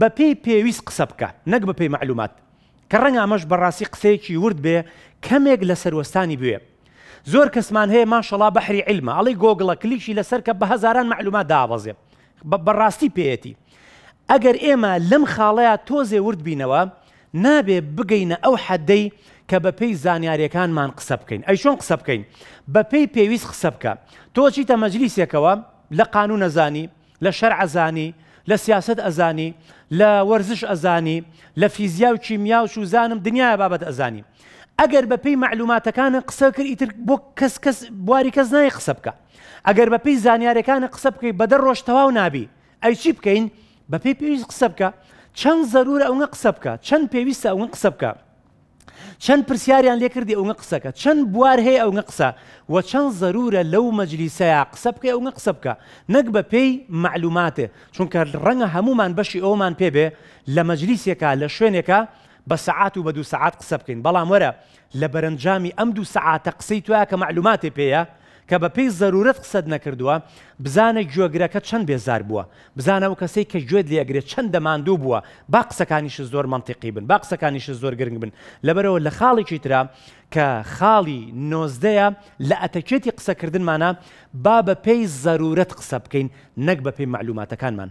بە پێی پێویست قسە بکات نەک بە پێی مەعلومات کە ڕەنگە ئەمەش بە ڕاستی قسەیەکی ورد بێ کەمێک لە سەر وەستانی بوێ زۆر کەسمان هەیە ماشەڵا بەحری علمە ئەڵی گۆگڵە کلیکی لەسەر کە بە هەزاران مەعلومات دابەزێ بە بەڕاستی پێیەتی ئەگەر ئێمە لەم خاڵەیە تۆزێ ورد بینەوە نابێ بگەینە ئەو حەدەی کە بە پێی زانیارەکانمان قسە بکەین ئەی چۆن قسە بکەین بە پێی پێویست قسە بکە تۆ چیتە مەجلیسێکەوە لە قانون نەزانی لە شەرع ئەزانی، لە سیاسەت ئەزانی، لە وەرزش ئەزانی، لە فیزیا و کیمیا و چوزانم دنیایە بابەت ئەزانی. ئەگەر بە پێی مەعلوماتەکانت قسە بکرد ئیتر بۆ کەس کەس بواری کەس نایە قسە بکا. ئەگەر بە پێی زانیارەکانت قسە بکەی بە دە ڕۆژ تەواو نابی. ئەی چی بکەین؟ بە پێی پێویست قسە بکە. چەند زەرورە ئەونە قسە بکە. چەند پێویستە ئەون قسە بکە. چەن پرسیاریان لێ کردی ئەوگە قسەکە چەند بوار هەیە ئەوگە قسە و چەند ضرورە لەو مەجلیسەیە قسە بکەی ئەوگە قسە بکە نەک بە پێی معلوماتێ چونکە ڕەنگە هەمومان بەشی ئەومان پێبێ لە مەجلیسێکە لە شوێنێکە بە سەعات و بە دوو سەعات قسە بکەین بەڵام وەرە لە بەرەنجامی ئەم دوو سەعاتە قسەی تویا کە معلوماتێ پێیە کە بە پێی زەرورەت قسەت نەکردووە، بزانە گوێگرەکە چەند بێزار بووە، بزانە ئەو کەسەی کە گوێت لێ ئەگرێت چەندە ماندوو بووە، با قسەکانیشت زۆر مەنتیقی بن، با قسەکانیشت زۆر گرنگ بن، لەبەرئەوە لە خاڵێکی ترا کە خاڵی نۆزدەیە لە ئەتەکێتی قسەکردنمانا با بە پێی زەرورەت قسە بکەین نەک بە پێی مەعلوماتەکانمان.